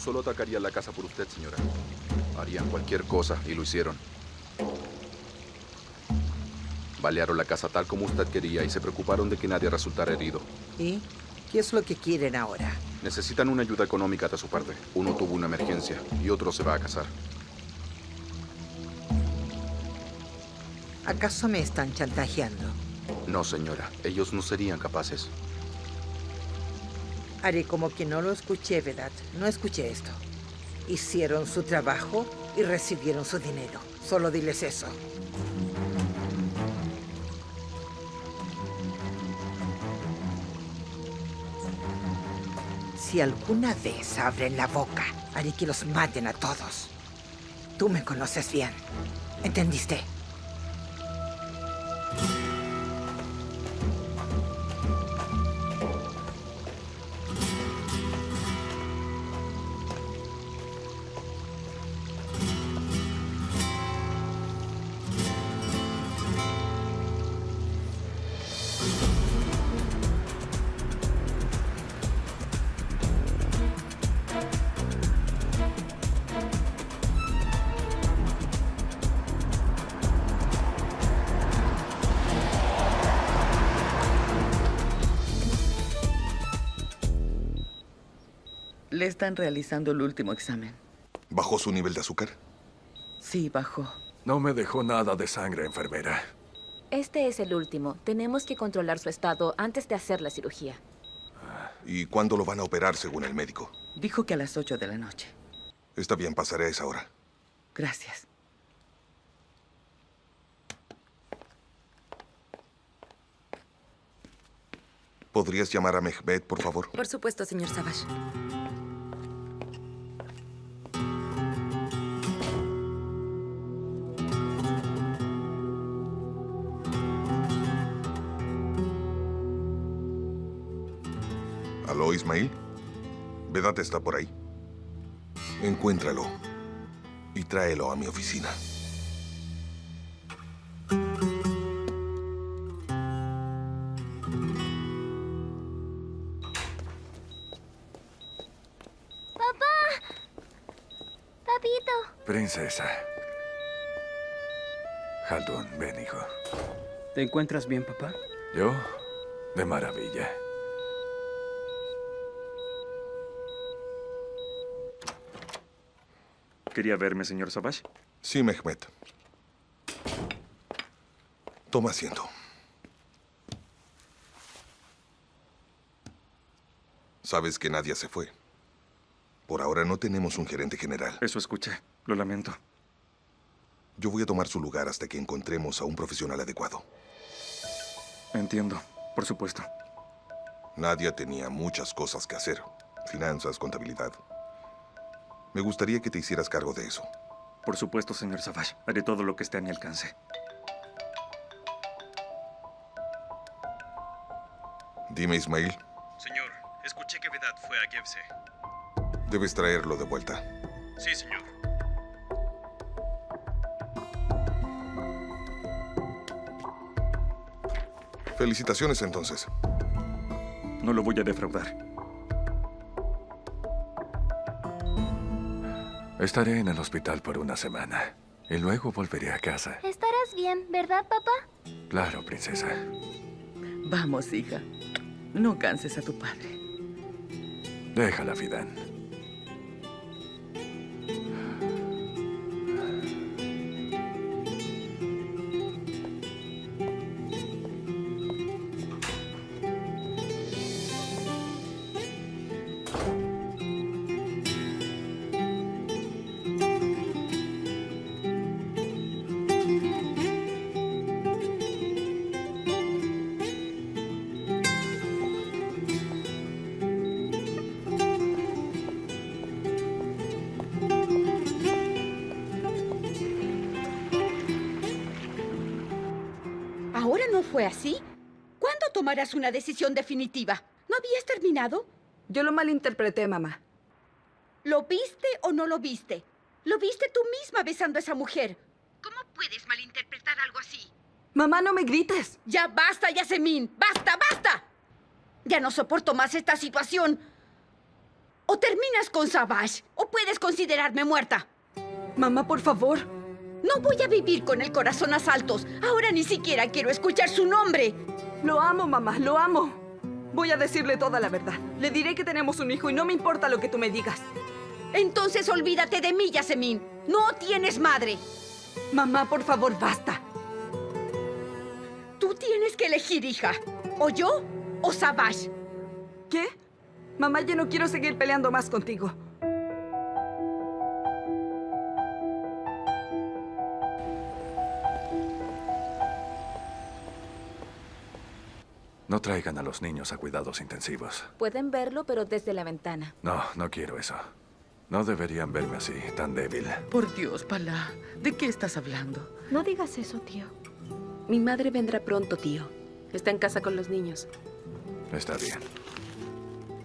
solo atacarían la casa por usted, señora. Harían cualquier cosa y lo hicieron. Balearon la casa tal como usted quería y se preocuparon de que nadie resultara herido. ¿Y qué es lo que quieren ahora? Necesitan una ayuda económica de su parte. Uno tuvo una emergencia y otro se va a casar. ¿Acaso me están chantajeando? No, señora. Ellos no serían capaces. Haré como que no lo escuché, ¿verdad? No escuché esto. Hicieron su trabajo y recibieron su dinero. Solo diles eso. Si alguna vez abren la boca, haré que los maten a todos. Tú me conoces bien. ¿Entendiste? Están realizando el último examen. ¿Bajó su nivel de azúcar? Sí, bajó. No me dejó nada de sangre, enfermera. Este es el último. Tenemos que controlar su estado antes de hacer la cirugía. ¿Y cuándo lo van a operar según el médico? Dijo que a las 8 de la noche. Está bien, pasaré a esa hora. Gracias. ¿Podrías llamar a Mehmet, por favor? Por supuesto, señor Savage. ¿Aló, Ismail? Vedat está por ahí. Encuéntralo y tráelo a mi oficina. Papito. Princesa. Haldun, ven, hijo. ¿Te encuentras bien, papá? Yo, de maravilla. ¿Quería verme, señor Savage? Sí, Mehmet. Toma asiento. Sabes que Nadia se fue. Por ahora no tenemos un gerente general. Eso escuché. Lo lamento. Yo voy a tomar su lugar hasta que encontremos a un profesional adecuado. Entiendo. Por supuesto. Nadia tenía muchas cosas que hacer. Finanzas, contabilidad. Me gustaría que te hicieras cargo de eso. Por supuesto, señor Savage. Haré todo lo que esté a mi alcance. Dime, Ismail. Señor, escuché que Vedat fue a Gevse. Debes traerlo de vuelta. Sí, señor. Felicitaciones, entonces. No lo voy a defraudar. Estaré en el hospital por una semana. Y luego volveré a casa. Estarás bien, ¿verdad, papá? Claro, princesa. Vamos, hija. No canses a tu padre. Déjala, Fidan. No fue así? ¿Cuándo tomarás una decisión definitiva? ¿No habías terminado? Yo lo malinterpreté, mamá. ¿Lo viste o no lo viste? Lo viste tú misma besando a esa mujer. ¿Cómo puedes malinterpretar algo así? Mamá, no me grites. Ya basta, Yasemin. ¡Basta, basta! Ya no soporto más esta situación. O terminas con Savage, o puedes considerarme muerta. Mamá, por favor. No voy a vivir con el corazón a saltos. Ahora ni siquiera quiero escuchar su nombre. Lo amo, mamá, lo amo. Voy a decirle toda la verdad. Le diré que tenemos un hijo y no me importa lo que tú me digas. Entonces olvídate de mí, Yasemin. No tienes madre. Mamá, por favor, basta. Tú tienes que elegir, hija. O yo o Savage. ¿Qué? Mamá, yo no quiero seguir peleando más contigo. No traigan a los niños a cuidados intensivos. Pueden verlo, pero desde la ventana. No, no quiero eso. No deberían verme así, tan débil. Por Dios, Palá, ¿de qué estás hablando? No digas eso, tío. Mi madre vendrá pronto, tío. Está en casa con los niños. Está bien.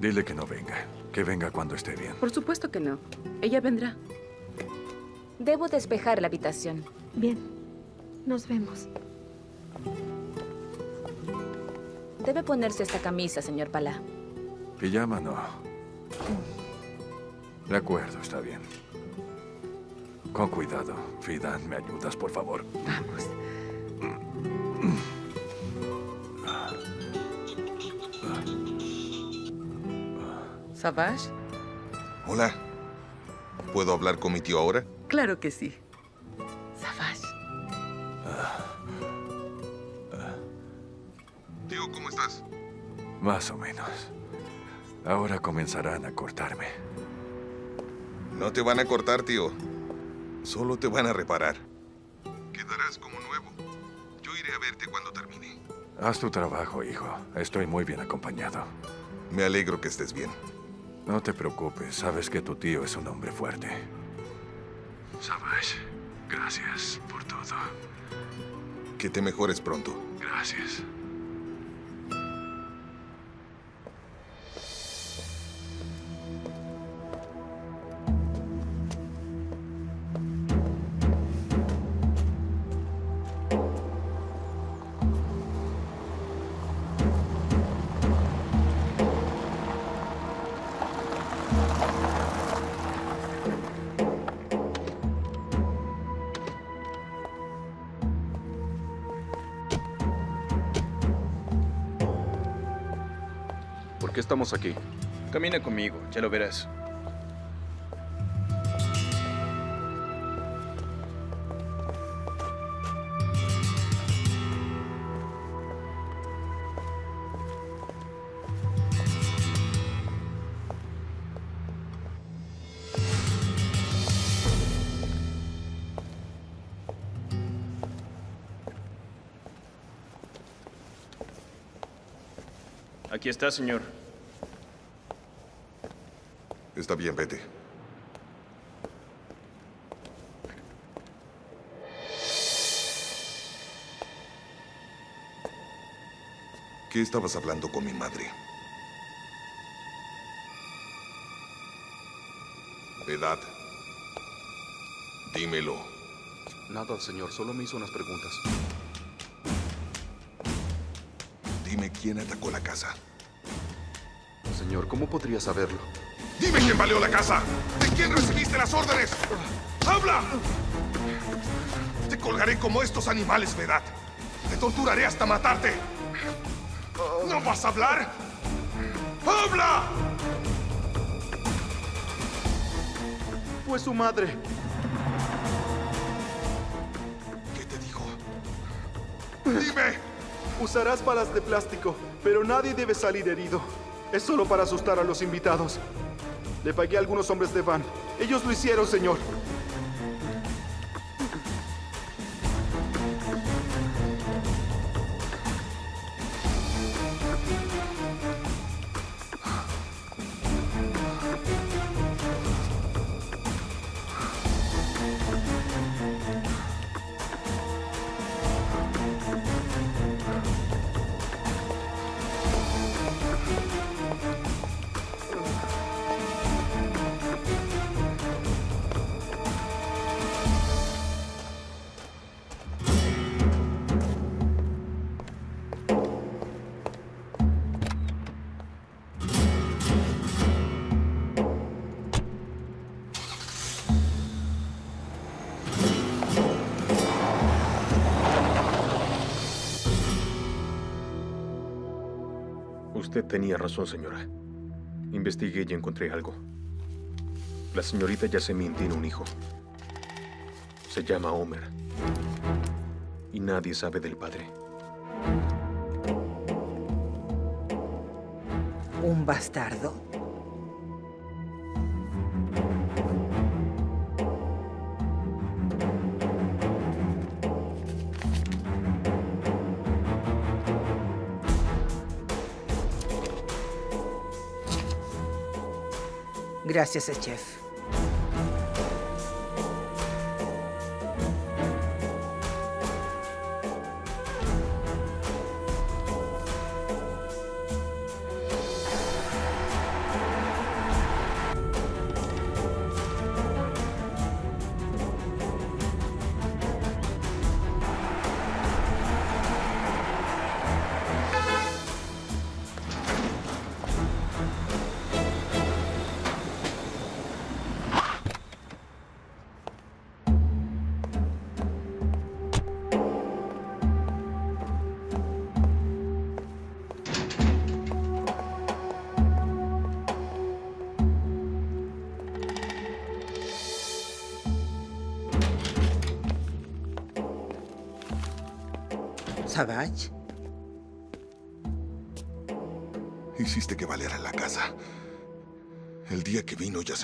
Dile que no venga. Que venga cuando esté bien. Por supuesto que no. Ella vendrá. Debo despejar la habitación. Bien. Nos vemos. Debe ponerse esta camisa, señor Palá. Pijama no. De acuerdo, está bien. Con cuidado. Fidan, ¿me ayudas, por favor? Vamos. ¿Savage? Hola. ¿Puedo hablar con mi tío ahora? Claro que sí. Más o menos. Ahora comenzarán a cortarme. No te van a cortar, tío. Solo te van a reparar. Quedarás como nuevo. Yo iré a verte cuando termine. Haz tu trabajo, hijo. Estoy muy bien acompañado. Me alegro que estés bien. No te preocupes. Sabes que tu tío es un hombre fuerte. Sabes, gracias por todo. Que te mejores pronto. Gracias. Estamos aquí? Camina conmigo, ya lo verás. Aquí está, señor. Está bien, vete. ¿Qué estabas hablando con mi madre? Edad. Dímelo. Nada, señor. Solo me hizo unas preguntas. Dime quién atacó la casa. Señor, ¿cómo podría saberlo? ¡Dime quién baleó la casa! ¿De quién recibiste las órdenes? ¡Habla! Te colgaré como estos animales, Vedad. Te torturaré hasta matarte. ¿No vas a hablar? ¡Habla! Fue su madre. ¿Qué te dijo? ¡Dime! Usarás balas de plástico, pero nadie debe salir herido. Es solo para asustar a los invitados. Le pagué a algunos hombres de Van. Ellos lo hicieron, señor. Tenía razón, señora. Investigué y encontré algo. La señorita Yasemin tiene un hijo. Se llama Homer. Y nadie sabe del padre. ¿Un bastardo? Gracias, chef.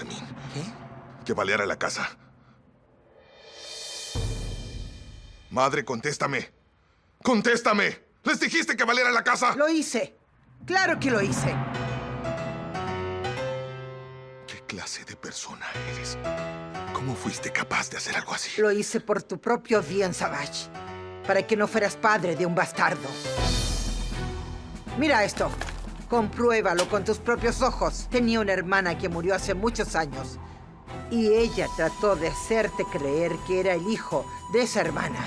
Yasemin. ¿Qué? Que baleara la casa. Madre, contéstame. ¡Contéstame! ¡Les dijiste que baleara la casa! Lo hice. Claro que lo hice. ¿Qué clase de persona eres? ¿Cómo fuiste capaz de hacer algo así? Lo hice por tu propio bien, Savage. Para que no fueras padre de un bastardo. Mira esto. Compruébalo con tus propios ojos. Tenía una hermana que murió hace muchos años. Y ella trató de hacerte creer que era el hijo de esa hermana.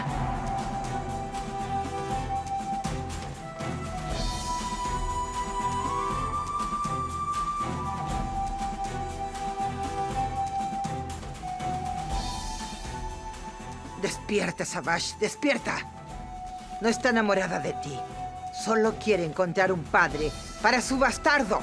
Despierta, Savage, despierta. No está enamorada de ti. Solo quiere encontrar un padre para su bastardo.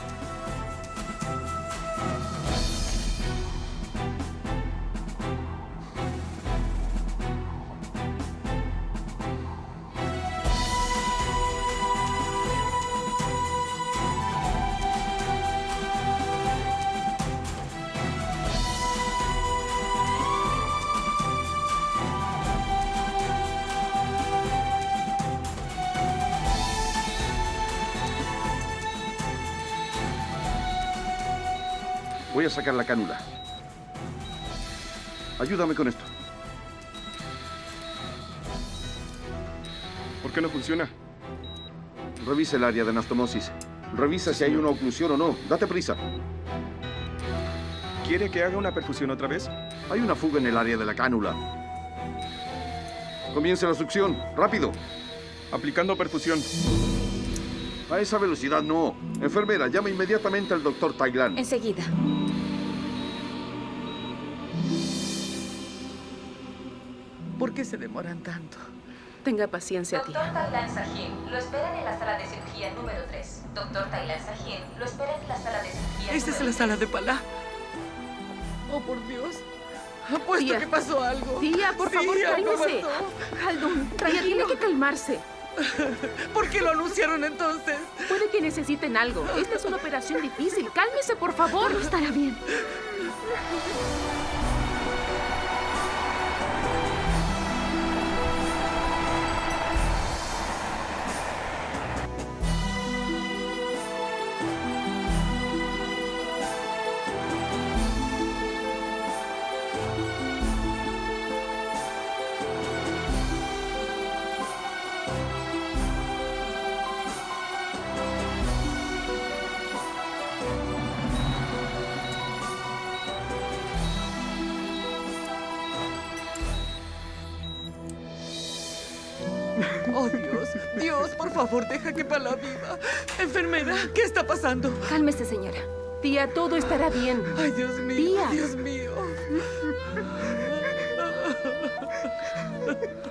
Voy a sacar la cánula. Ayúdame con esto. ¿Por qué no funciona? Revisa el área de anastomosis. Revisa si hay una oclusión o no. Date prisa. ¿Quiere que haga una perfusión otra vez? Hay una fuga en el área de la cánula. Comience la succión. ¡Rápido! Aplicando perfusión. A esa velocidad no. Enfermera, llama inmediatamente al doctor Tailan. Enseguida. ¿Por qué se demoran tanto? Tenga paciencia, Doctor tía. Tailan Sahin, lo esperan en la sala de cirugía número 3. Doctor Tailan Sahin, lo esperan en la sala de cirugía Esta es número la sala de Palá. Oh, por Dios. Apuesto Tía. que pasó algo. Tía, por favor, cálmese. Haldun, tía, tiene que calmarse. ¿Por qué lo anunciaron entonces? Puede que necesiten algo. Esta es una operación difícil. Cálmese, por favor. estará bien. Dios. Por favor, deja que Palá viva. Enfermera, ¿qué está pasando? Cálmese, señora. Tía, todo estará bien. Ay, Dios mío. Tía. Dios mío.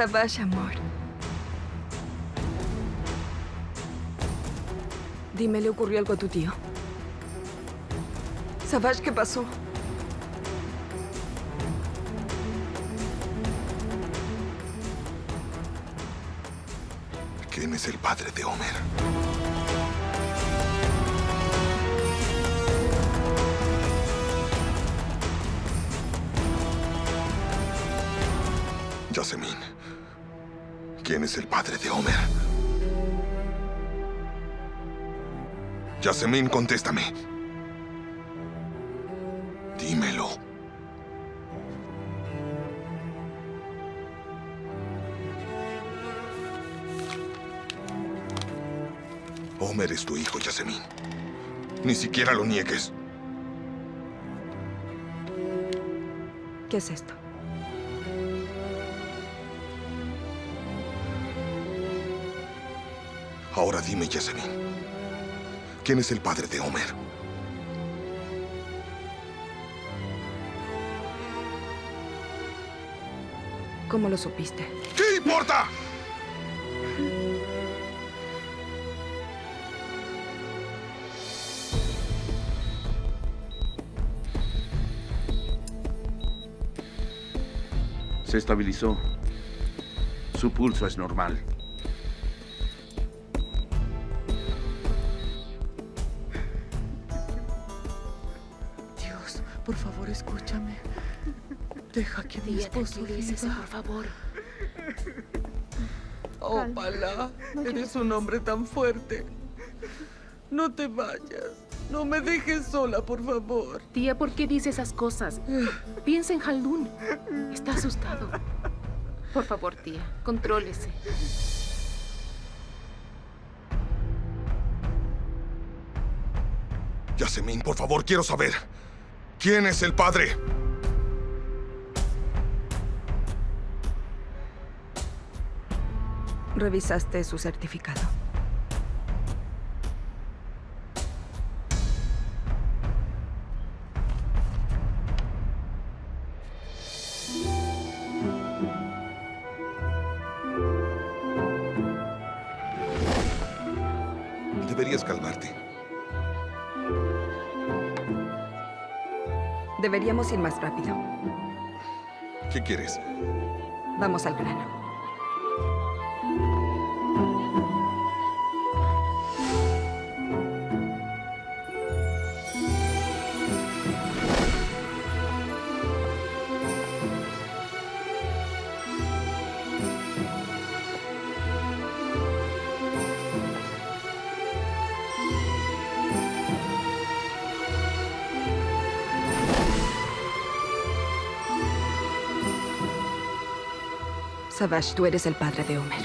Savage, amor. Dime, ¿le ocurrió algo a tu tío? Savage, ¿qué pasó? ¿Quién es el padre de Homer? Yasemin. ¿Quién es el padre de Homer? Yasemin, contéstame. Dímelo. Homer es tu hijo, Yasemin. Ni siquiera lo niegues. ¿Qué es esto? Ahora dime, Yasemin. ¿Quién es el padre de Homer? ¿Cómo lo supiste? ¿Qué importa? Se estabilizó. Su pulso es normal. Favor, escúchame. Deja que mi Tía, esposo viva. por favor. Oh. Palá, eres un hombre tan fuerte. No te vayas. No me dejes sola, por favor. Tía, ¿por qué dice esas cosas? Piensa en Haldun. Está asustado. Por favor, tía, contrólese. Yasemin, por favor, quiero saber. ¿Quién es el padre? ¿Revisaste su certificado? Deberíamos ir más rápido. ¿Qué quieres? Vamos al grano. Savage, tú eres el padre de Homer.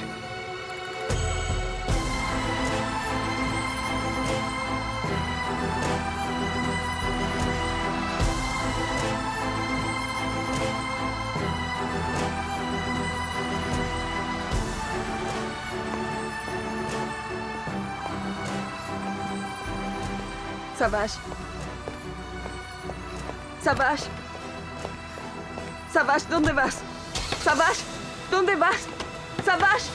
Savage. Savage. Savage, ¿dónde vas? Savage, ¿dónde vas? Savage.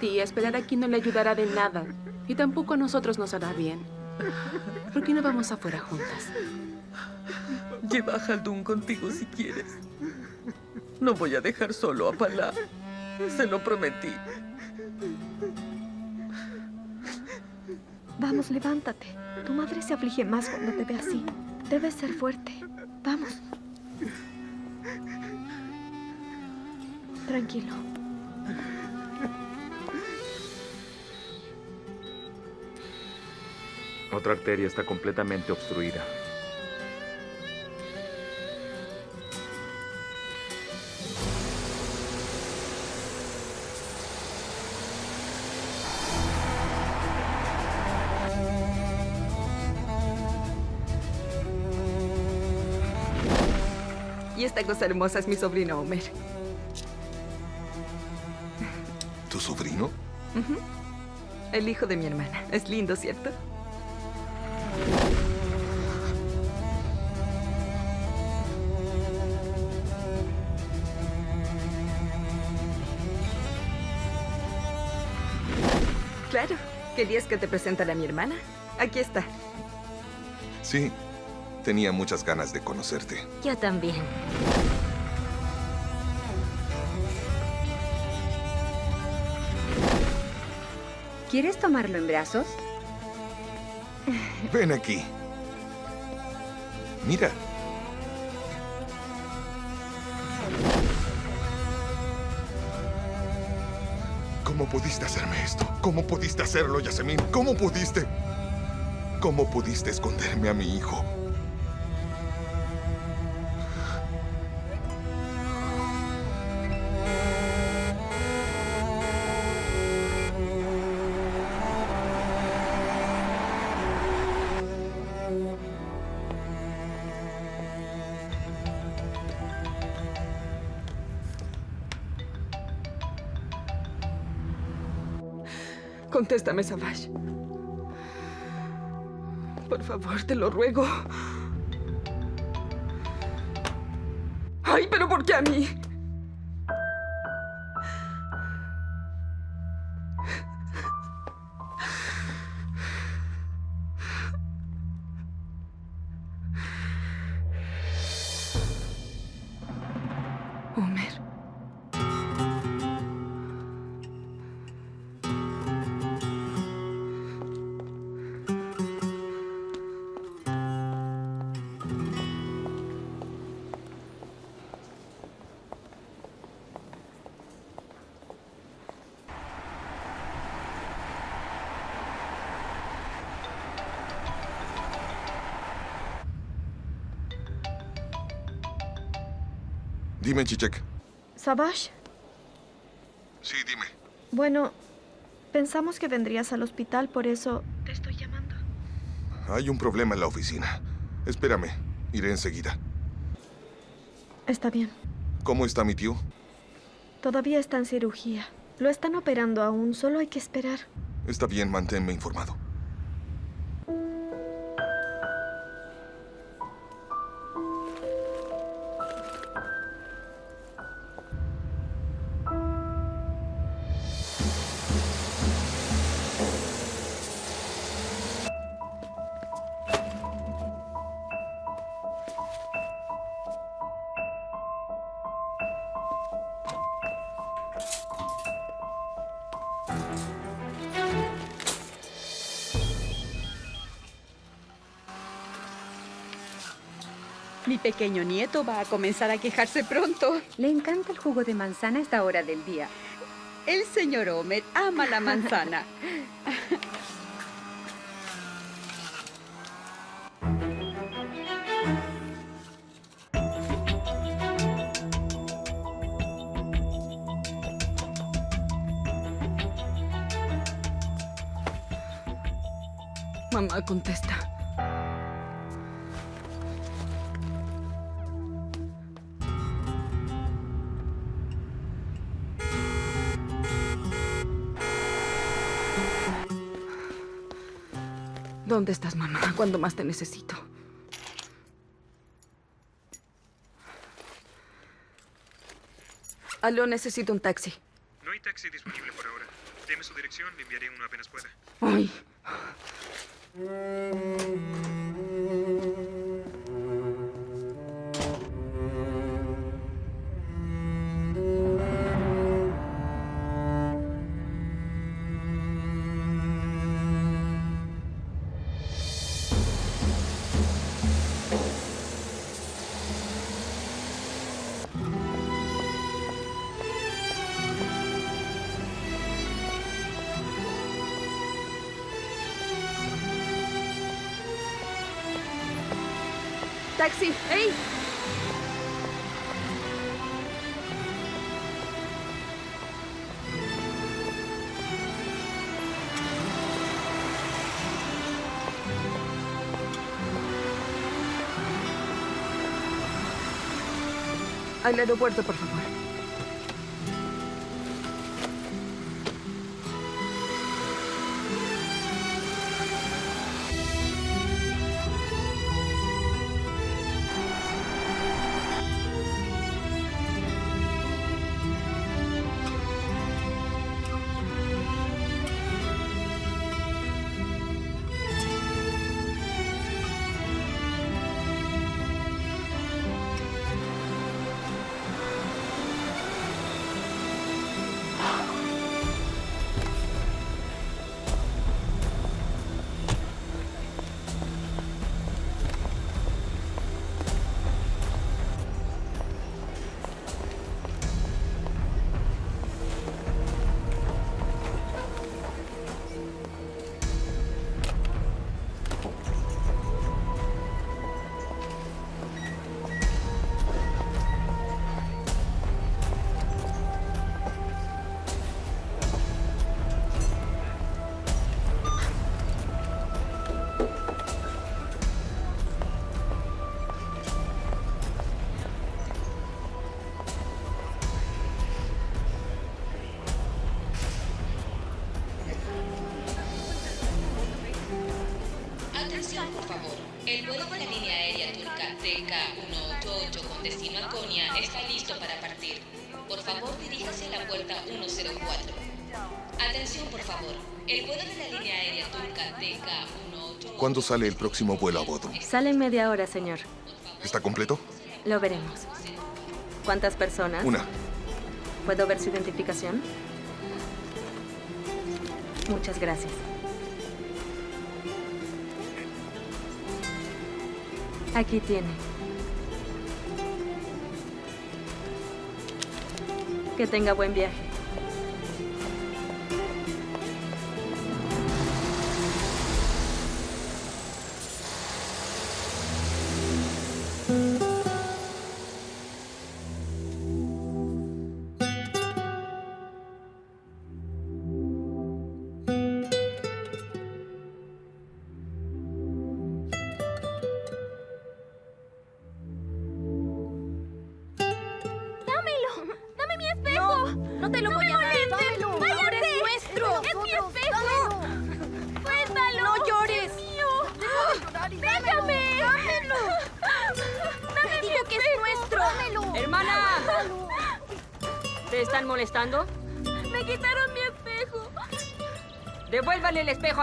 Tía, esperar aquí no le ayudará de nada. Y tampoco a nosotros nos hará bien. ¿Por qué no vamos afuera juntas? Lleva a Haldun contigo si quieres. No voy a dejar solo a Palá. Se lo prometí. Vamos, levántate. Tu madre se aflige más cuando te ve así. Debes ser fuerte. Vamos. Tranquilo. Otra arteria está completamente obstruida. Esta cosa hermosa es mi sobrino Homer. ¿Tu sobrino? El hijo de mi hermana. Es lindo, ¿cierto? Claro. ¿Querías que te presentara a mi hermana? Aquí está. Sí, tenía muchas ganas de conocerte. Yo también. ¿Quieres tomarlo en brazos? Ven aquí. Mira. ¿Cómo pudiste hacerme esto? ¿Cómo pudiste hacerlo, Yasemin? ¿Cómo pudiste? ¿Cómo pudiste esconderme a mi hijo? Contéstame, Savage. Por favor, te lo ruego. Ay, pero ¿por qué a mí? Dime, Chichek. Savage, Sí, dime. bueno, pensamos que vendrías al hospital, por eso te estoy llamando. Hay un problema en la oficina. Espérame, iré enseguida. Está bien. ¿Cómo está mi tío? Todavía está en cirugía. Lo están operando aún, solo hay que esperar. Está bien, manténme informado. Pequeño nieto va a comenzar a quejarse pronto. Le encanta el jugo de manzana a esta hora del día. El señor Homer ama la manzana. Mamá, contesta. ¿Dónde estás, mamá? Cuando más te necesito. Aló, necesito un taxi. No hay taxi disponible por ahora. Deme su dirección, le enviaré uno apenas pueda. Ay. Al aeropuerto, por favor. ¿Cuándo sale el próximo vuelo a Bodrum? Sale en media hora, señor. ¿Está completo? Lo veremos. ¿Cuántas personas? Una. ¿Puedo ver su identificación? Muchas gracias. Aquí tiene. Que tenga buen viaje.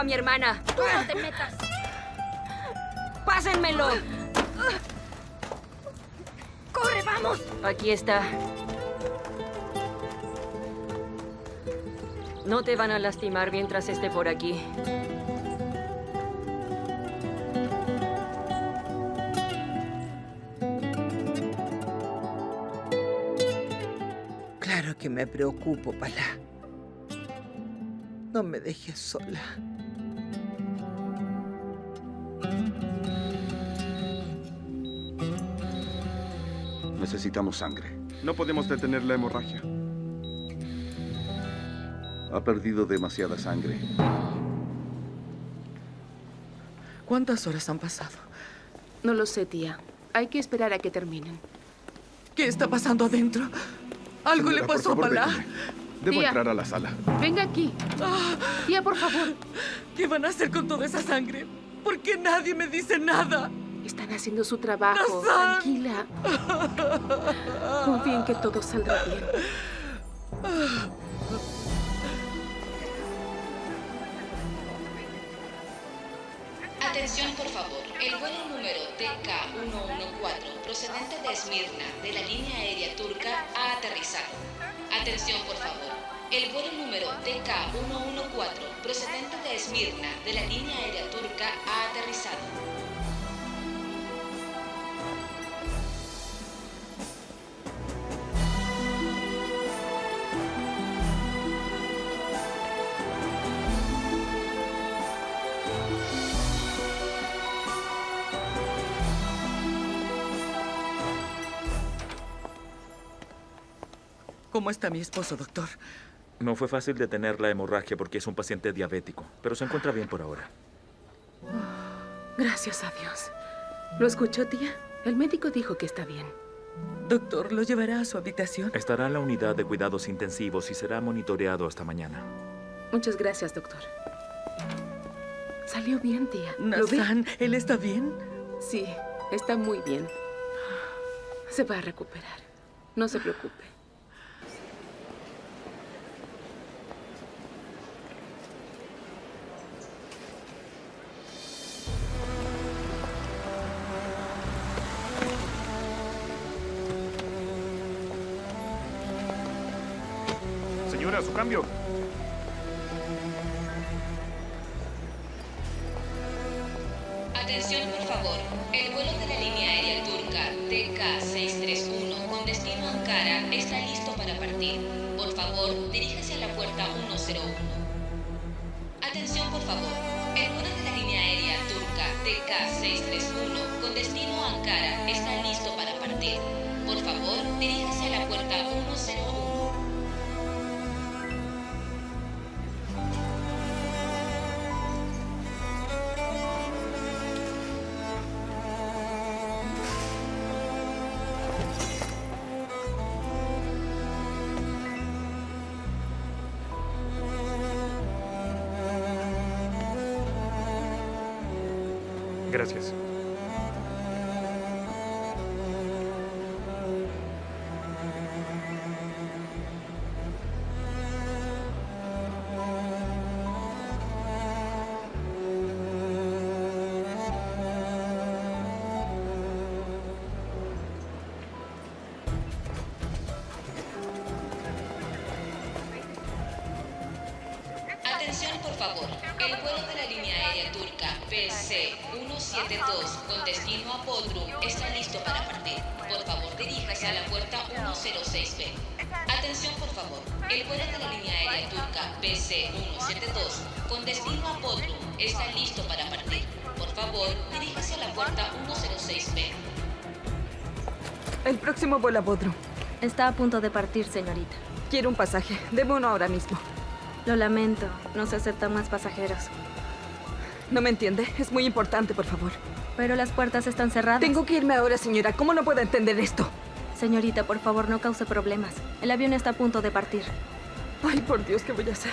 Mi hermana. No te metas. ¡Pásenmelo! ¡Corre, vamos! Aquí está. No te van a lastimar mientras esté por aquí. Claro que me preocupo, Palá. No me dejes sola. Necesitamos sangre. No podemos detener la hemorragia. Ha perdido demasiada sangre. ¿Cuántas horas han pasado? No lo sé, tía. Hay que esperar a que terminen. ¿Qué está pasando adentro? ¿Algo Señora, le pasó a Palá? déjeme. Debo Tía. entrar a la sala. Venga aquí. Ah, Tía, por favor. ¿Qué van a hacer con toda esa sangre? ¿Por qué nadie me dice nada? Están haciendo su trabajo. Tranquila. Confía en que todo saldrá bien. Atención, por favor. El vuelo número TK-114, procedente de Esmirna, de la línea aérea turca, ha aterrizado. Atención, por favor. El vuelo número TK-114, procedente de Esmirna, de la línea aérea turca, ha aterrizado. ¿Cómo está mi esposo, doctor? No fue fácil detener la hemorragia porque es un paciente diabético, pero se encuentra bien por ahora. Gracias a Dios. ¿Lo escuchó, tía? El médico dijo que está bien. Doctor, ¿lo llevará a su habitación? Estará en la unidad de cuidados intensivos y será monitoreado hasta mañana. Muchas gracias, doctor. Salió bien, tía. Nazan, ¿él está bien? Sí, está muy bien. Se va a recuperar. No se preocupe. Gracias. El a Bodrum. Está a punto de partir, señorita. Quiero un pasaje. Deme uno ahora mismo. Lo lamento, no se aceptan más pasajeros. ¿No me entiende? Es muy importante, por favor. Pero las puertas están cerradas. Tengo que irme ahora, señora. ¿Cómo no puedo entender esto? Señorita, por favor, no cause problemas. El avión está a punto de partir. Ay, por Dios, ¿qué voy a hacer?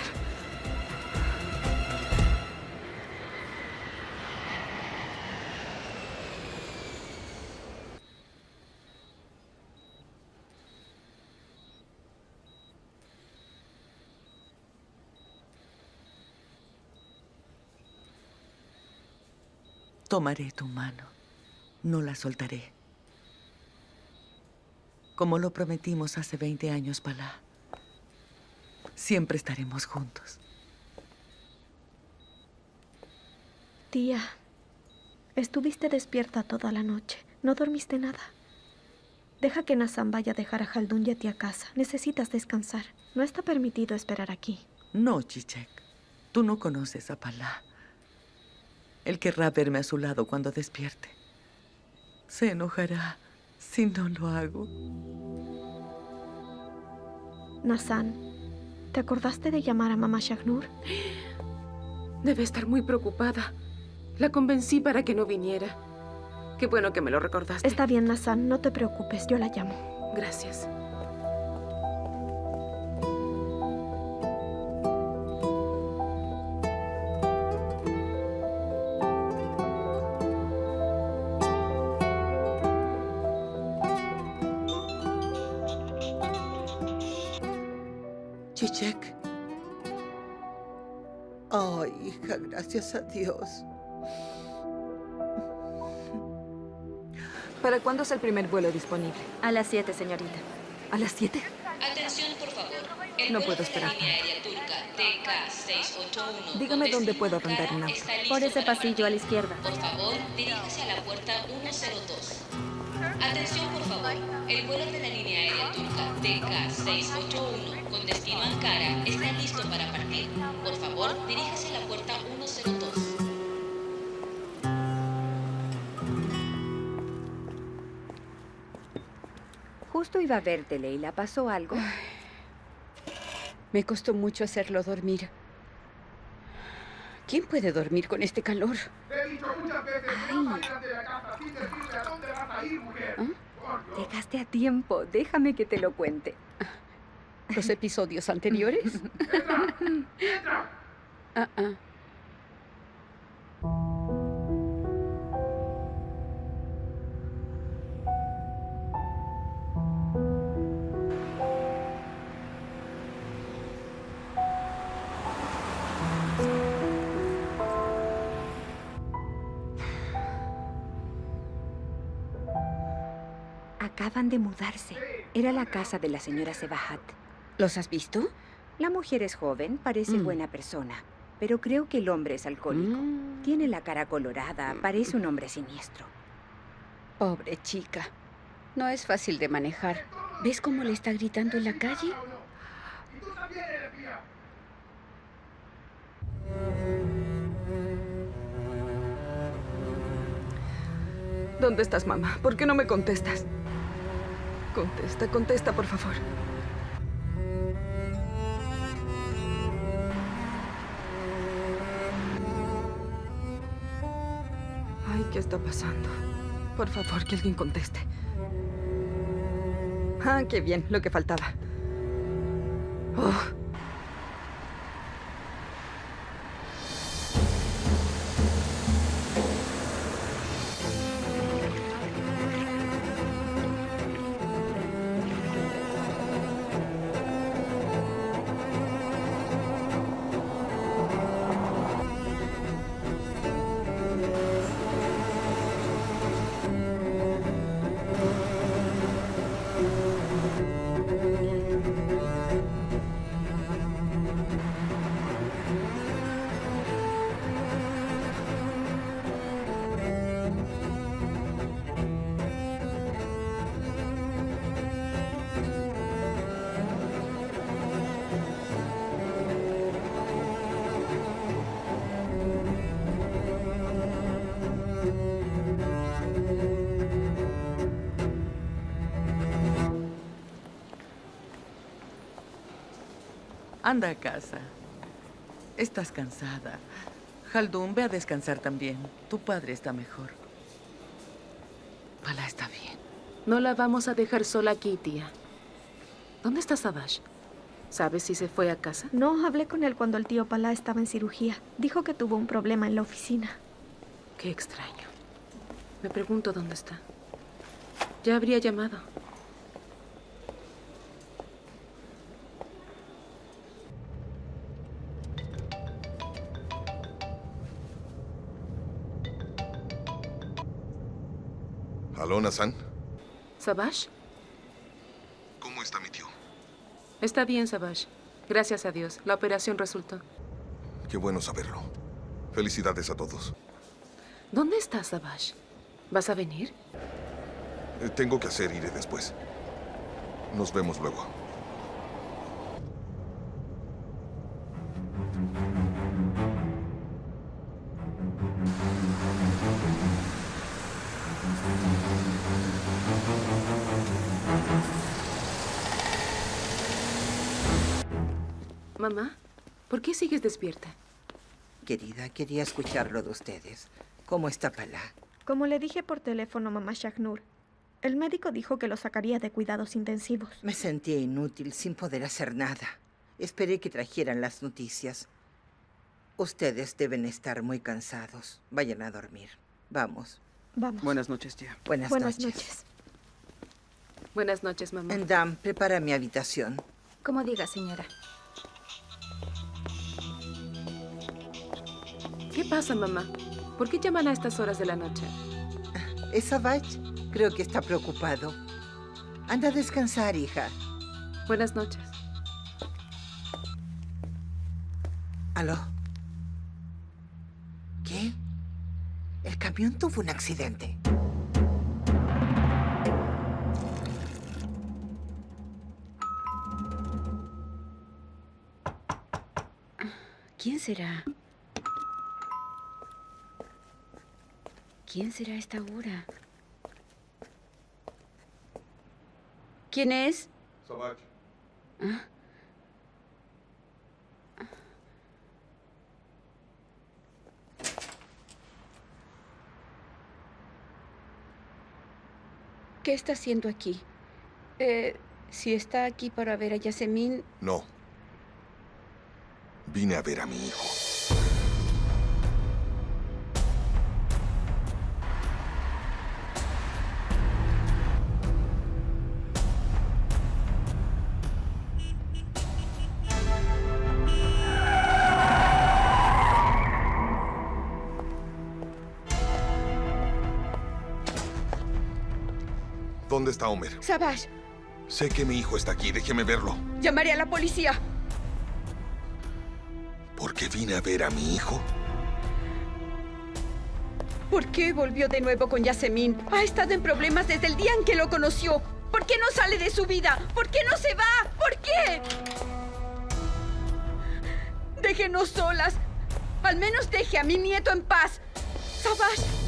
Tomaré tu mano. No la soltaré. Como lo prometimos hace 20 años, Palá. Siempre estaremos juntos. Tía, estuviste despierta toda la noche. No dormiste nada. Deja que Nazan vaya a dejar a Haldun y a ti a casa. Necesitas descansar. No está permitido esperar aquí. No, Chichek. Tú no conoces a Palá. Él querrá verme a su lado cuando despierte. Se enojará si no lo hago. Nazan, ¿te acordaste de llamar a mamá Shagnur? Debe estar muy preocupada. La convencí para que no viniera. Qué bueno que me lo recordaste. Está bien, Nazan, no te preocupes, yo la llamo. Gracias. Ay, hija, gracias a Dios. ¿Para cuándo es el primer vuelo disponible? A las 7, señorita. ¿A las 7? Atención, por favor. El No vuelo puedo de esperar la línea aérea turca TK681 Dígame dónde puedo rentar un auto. está listo Por ese pasillo a la izquierda. Por favor, diríjase a la puerta 102. Atención, por favor. El vuelo de la línea aérea turca TK681 con destino a Ankara está listo para partir. Por favor, diríjase a la puerta 102. Justo iba a verte, Leila. ¿Pasó algo? Me costó mucho hacerlo dormir. ¿Quién puede dormir con este calor? Te he dicho muchas veces que no salgas de la casa sin decirme a dónde vas a ir, mujer. Llegaste a tiempo. Déjame que te lo cuente. ¿Los episodios anteriores? Ah, ah. Acaban de mudarse. Era la casa de la señora Sebahat. ¿Los has visto? La mujer es joven, parece Mm. buena persona. Pero creo que el hombre es alcohólico. Tiene la cara colorada, parece un hombre siniestro. Pobre chica. No es fácil de manejar. ¿Ves cómo le está gritando en la calle? ¿Dónde estás, mamá? ¿Por qué no me contestas? Contesta, contesta, por favor. ¿Qué está pasando? Por favor, que alguien conteste. Ah, qué bien, lo que faltaba. Oh. Anda a casa. Estás cansada. Haldun, ve a descansar también. Tu padre está mejor. Pala está bien. No la vamos a dejar sola aquí, tía. ¿Dónde está Sabash? ¿Sabes si se fue a casa? No, hablé con él cuando el tío Palá estaba en cirugía. Dijo que tuvo un problema en la oficina. Qué extraño. Me pregunto dónde está. Ya habría llamado. ¿Aló, Nazan? ¿Sabash? ¿Cómo está mi tío? Está bien, Sabash. Gracias a Dios. La operación resultó. Qué bueno saberlo. Felicidades a todos. ¿Dónde está Sabash? ¿Vas a venir? Eh, Tengo que hacer, iré después. Nos vemos luego. Mamá, ¿por qué sigues despierta? Querida, quería escucharlo de ustedes. ¿Cómo está Palá? Como le dije por teléfono a mamá Shagnur, el médico dijo que lo sacaría de cuidados intensivos. Me sentía inútil sin poder hacer nada. Esperé que trajeran las noticias. Ustedes deben estar muy cansados. Vayan a dormir. Vamos. Vamos. Buenas noches, tía. Buenas, Buenas noches. noches. Buenas noches, mamá. Endam, prepara mi habitación. Como diga, señora. ¿Qué pasa, mamá? ¿Por qué llaman a estas horas de la noche? ¿Es Savage? Creo que está preocupado. Anda a descansar, hija. Buenas noches. ¿Aló? ¿Qué? El camión tuvo un accidente. ¿Quién será? ¿Quién será esta hora? ¿Quién es? Savage. ¿Ah? ¿Qué está haciendo aquí? Eh, si está aquí para ver a Yasemin, No. Vine a ver a mi hijo. Está Homer? Sabash, Sé que mi hijo está aquí. Déjeme verlo. llamaré a la policía. ¿Por qué vine a ver a mi hijo? ¿Por qué volvió de nuevo con Yasemin? Ha estado en problemas desde el día en que lo conoció. ¿Por qué no sale de su vida? ¿Por qué no se va? ¿Por qué? Déjenos solas. Al menos deje a mi nieto en paz. Sabash.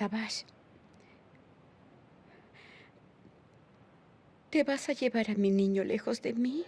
Sabash. ¿Te vas a llevar a mi niño lejos de mí?